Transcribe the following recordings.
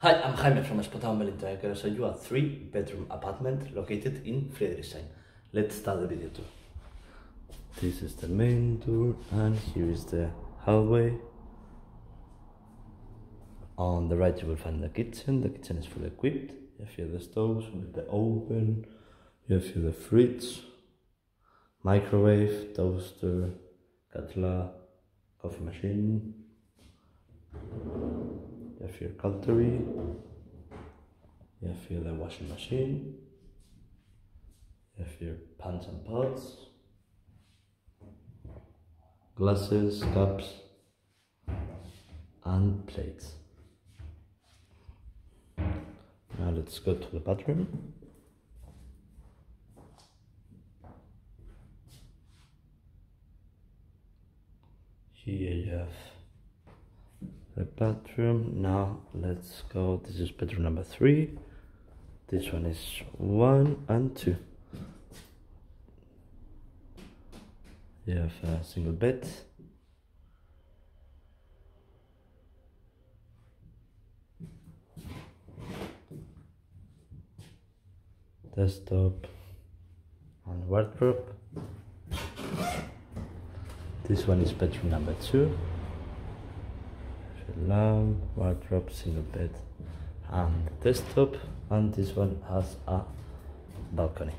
Hi, I'm Jaime from Spotahome Berlin. I'm going to show you a three bedroom apartment located in Friedrichshain. Let's start the video tour. This is the main door and here is the hallway. On the right you will find the kitchen. The kitchen is fully equipped. You have here the stoves with the oven. You have here the fridge, microwave, toaster, cutler, coffee machine, have your cutlery, you have here the washing machine, you have your pans and pots, glasses, cups, and plates. Now let's go to the bathroom. Here you have the bathroom. Now let's go. This is bedroom number three. This one is one and two. You have a single bed. Desktop and wardrobe. This one is bedroom number two lamp, wardrobe, single bed and desktop and this one has a balcony.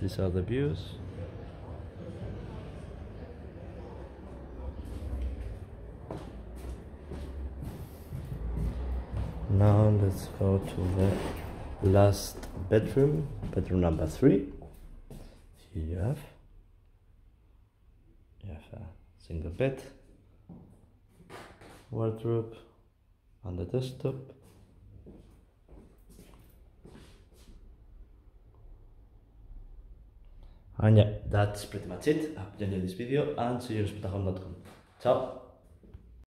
These are the views. Now let's go to the last bedroom, bedroom number three. Here you have single bed, wardrobe, and the desktop. And yeah, that's pretty much it. I hope you enjoyed this video and see you on spotahome.com. Ciao!